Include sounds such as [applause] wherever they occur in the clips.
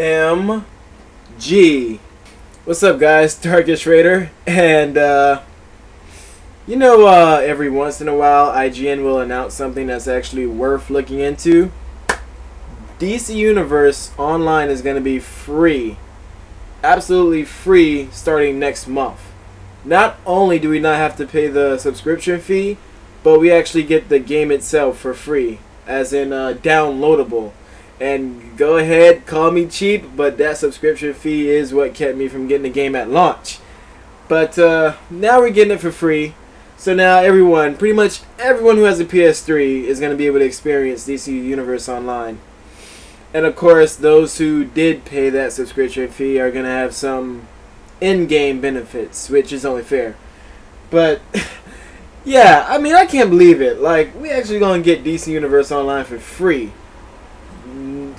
OMG. What's up, guys? Darkest Raider. And, uh, you know, uh, every once in a while, IGN will announce something that's actually worth looking into. DC Universe Online is going to be free. Absolutely free starting next month. Not only do we not have to pay the subscription fee, but we actually get the game itself for free, as in uh, downloadable. And go ahead, call me cheap, but that subscription fee is what kept me from getting the game at launch. But uh, now we're getting it for free. So now everyone, pretty much everyone who has a PS3 is going to be able to experience DC Universe Online. And of course, those who did pay that subscription fee are going to have some in-game benefits, which is only fair. But [laughs] yeah, I mean, I can't believe it. Like, we actually going to get DC Universe Online for free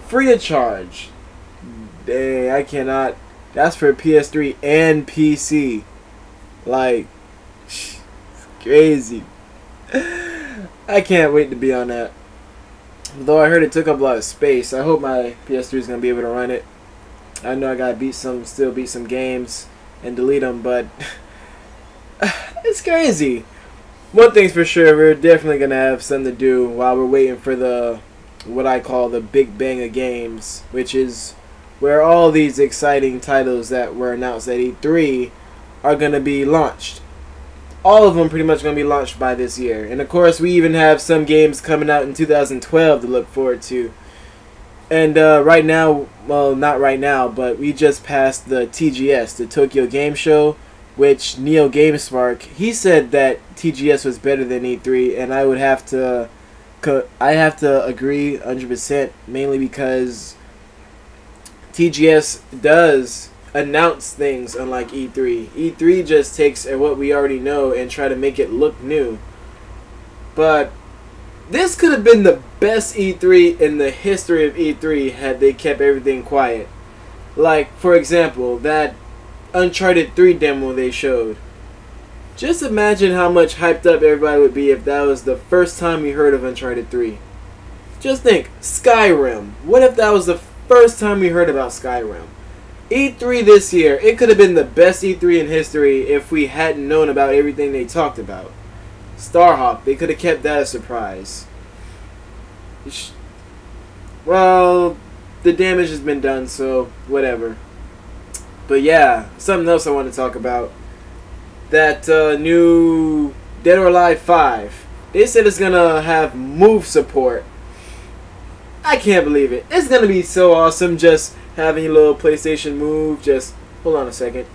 free of charge. Dang, I cannot. That's for PS3 and PC. Like, it's [sighs] crazy. [sighs] I can't wait to be on that. Though I heard it took up a lot of space. I hope my PS3 is gonna be able to run it. I know I gotta beat some, still beat some games and delete them, but [sighs] it's crazy. One thing's for sure, we're definitely gonna have something to do while we're waiting for the what I call the Big Bang of games, which is where all these exciting titles that were announced at E3 are going to be launched. All of them pretty much going to be launched by this year. And of course, we even have some games coming out in 2012 to look forward to. And uh, right now, well, not right now, but we just passed the TGS, the Tokyo Game Show, which Neo GameSpark, he said that TGS was better than E3, and I would have to I have to agree 100% mainly because TGS does announce things unlike E3. E3 just takes what we already know and try to make it look new. But this could have been the best E3 in the history of E3 had they kept everything quiet. Like, for example, that Uncharted 3 demo they showed. Just imagine how much hyped up everybody would be if that was the first time we heard of Uncharted 3. Just think, Skyrim. What if that was the first time we heard about Skyrim? E3 this year, it could have been the best E3 in history if we hadn't known about everything they talked about. Starhawk, they could have kept that a surprise. Well, the damage has been done, so whatever. But yeah, something else I want to talk about that uh, new Dead or Alive 5. They said it's gonna have move support. I can't believe it. It's gonna be so awesome just having a little PlayStation Move. Just hold on a second.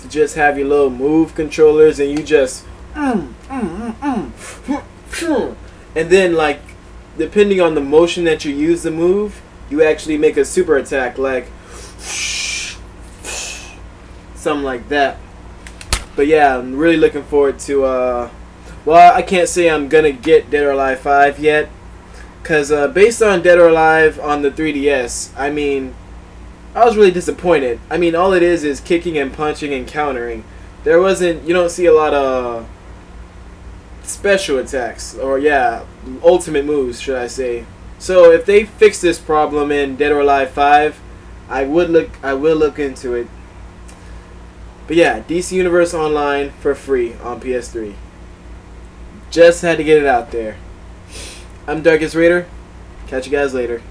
To just have your little move controllers and you just mm, mm, mm, [laughs] and then like depending on the motion that you use to move, you actually make a super attack like something like that. But yeah, I'm really looking forward to. Uh, well, I can't say I'm gonna get Dead or Alive 5 yet, cause uh, based on Dead or Alive on the 3DS, I mean, I was really disappointed. I mean, all it is is kicking and punching and countering. There wasn't. You don't see a lot of special attacks, or yeah, ultimate moves, should I say. So if they fix this problem in Dead or Alive 5, I would look I will look into it. But yeah, DC Universe Online for free on PS3. Just had to get it out there. I'm Darkest Raider. Catch you guys later.